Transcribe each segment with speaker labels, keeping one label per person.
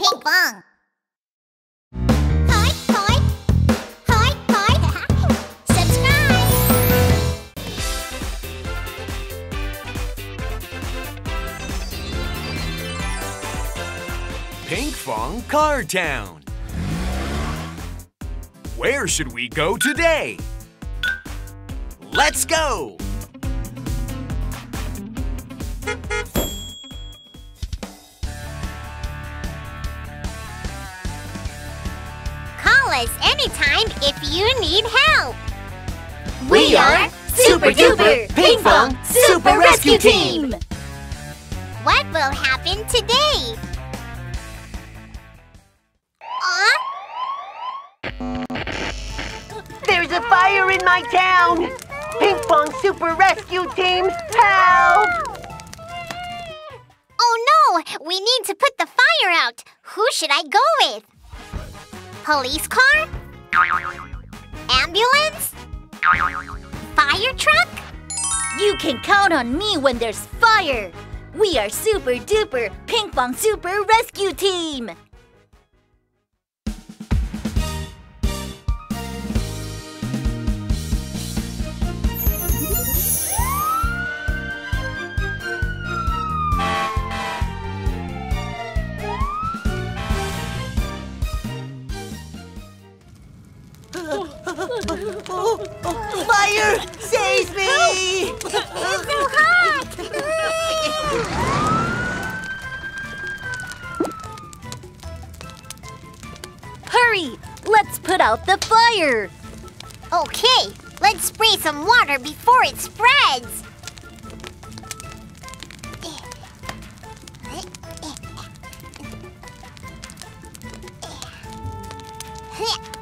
Speaker 1: Pinkfong. Hi, hi. Hi. Subscribe.
Speaker 2: Pinkfong Car Town. Where should we go today? Let's go!
Speaker 1: Us anytime if you need help.
Speaker 3: We are Super Duper Pinkfong Super Rescue Team!
Speaker 1: What will happen today? Aw,
Speaker 3: There's a fire in my town! Ping Pong Super Rescue Team, help!
Speaker 1: oh no! We need to put the fire out. Who should I go with? Police car? Ambulance? Fire truck?
Speaker 4: You can count on me when there's fire. We are Super Duper Pinkfong Super Rescue Team. Hurry! Let's put out the fire.
Speaker 1: Okay, let's spray some water before it spreads. Fire's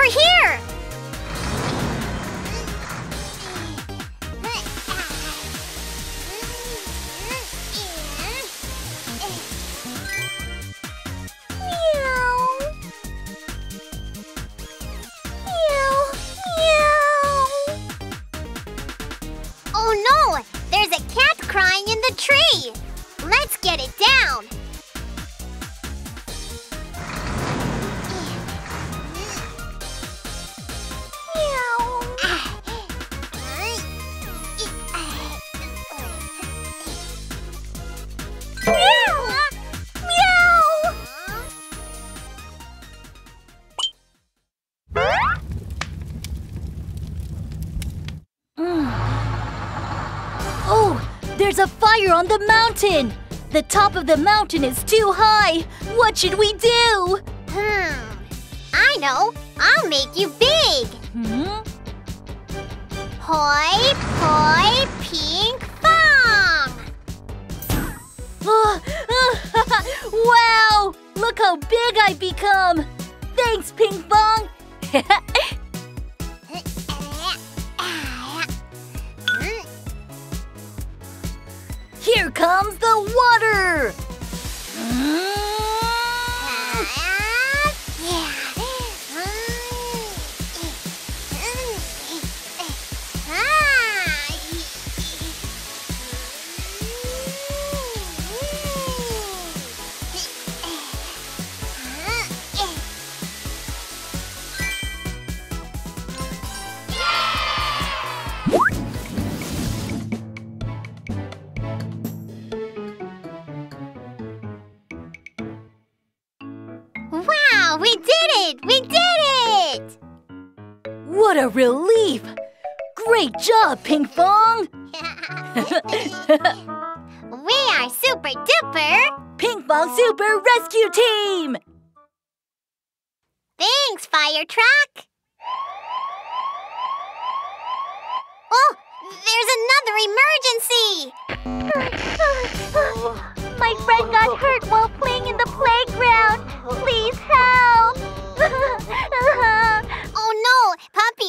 Speaker 1: over here! Oh no! There's a cat crying in the tree! Let's get it down!
Speaker 4: On the mountain. The top of the mountain is too high. What should we do?
Speaker 1: Hmm. I know. I'll make you big.
Speaker 4: Hmm?
Speaker 1: Hoi, poi, pink fong.
Speaker 4: wow! Look how big I become. Thanks, Pinkfong. comes the water.
Speaker 1: Wow,
Speaker 4: a relief! Great job, Pinkfong!
Speaker 1: we are super duper!
Speaker 4: Pinkfong Super Rescue Team!
Speaker 1: Thanks, fire truck! Oh, there's another emergency!
Speaker 4: My friend got hurt while playing in the playground. Please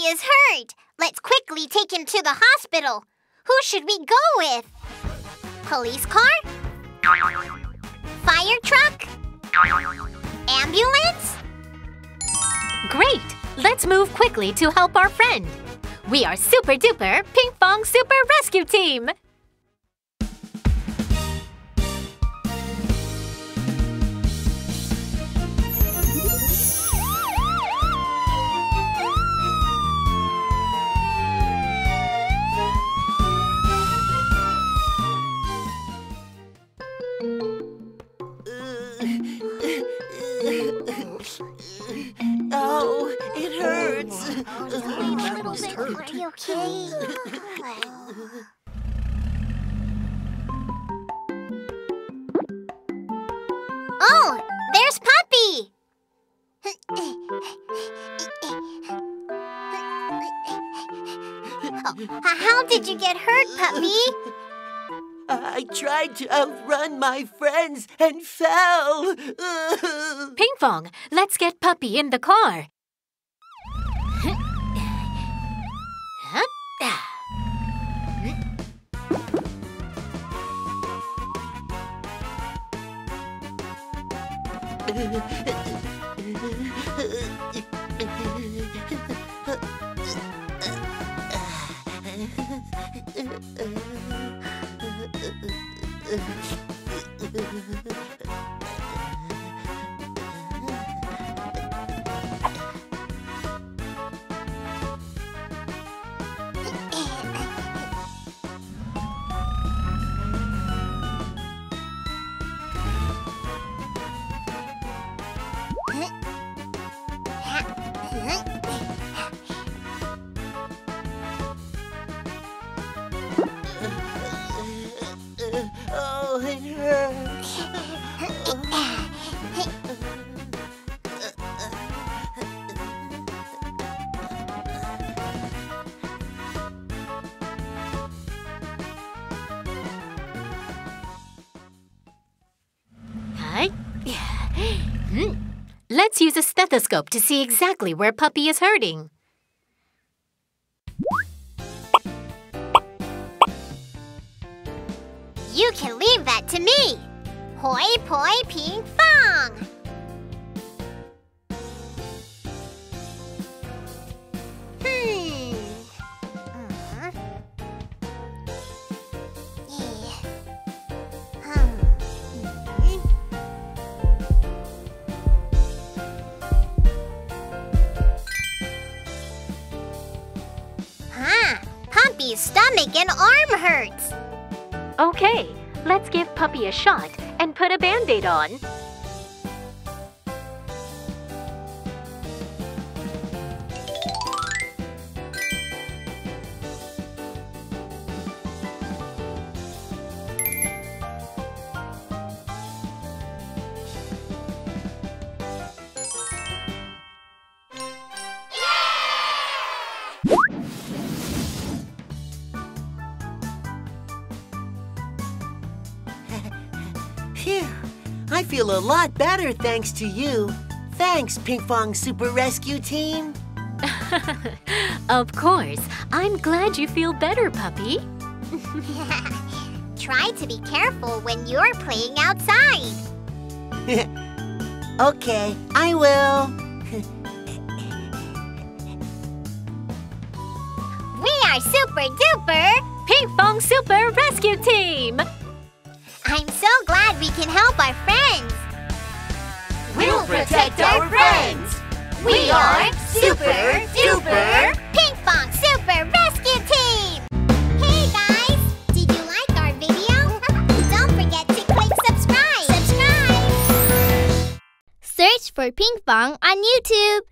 Speaker 1: is hurt! Let's quickly take him to the hospital. Who should we go with? Police car? Fire truck? ambulance?
Speaker 5: Great! Let's move quickly to help our friend. We are Super Duper Pinkfong Super Rescue Team!
Speaker 3: Oh, it hurts.
Speaker 1: Are you okay? oh, there's Puppy! Oh, how did you get hurt, Puppy?
Speaker 3: I tried to outrun my friends and fell.
Speaker 5: Pinkfong, let's get Puppy in the car. Yeah. Let's use a stethoscope to see exactly where Puppy is hurting.
Speaker 1: You can leave that to me. Hoi poi ping fong. Puppy's stomach and arm hurts.
Speaker 5: Okay, let's give Puppy a shot and put a band aid on.
Speaker 3: Phew. I feel a lot better thanks to you. Thanks, Pinkfong Super Rescue Team.
Speaker 5: Of course, I'm glad you feel better, Puppy.
Speaker 1: Try to be careful when you're playing outside.
Speaker 3: okay, I will.
Speaker 1: We are super duper.
Speaker 5: Pinkfong Super Rescue Team!
Speaker 1: I'm so glad we can help our friends.
Speaker 3: We'll protect our friends.
Speaker 1: We are Super Duper Ping Pong Super Rescue Team! Hey guys! Did you like our video? Don't forget to click subscribe! Subscribe!
Speaker 6: Search for Pinkfong on YouTube.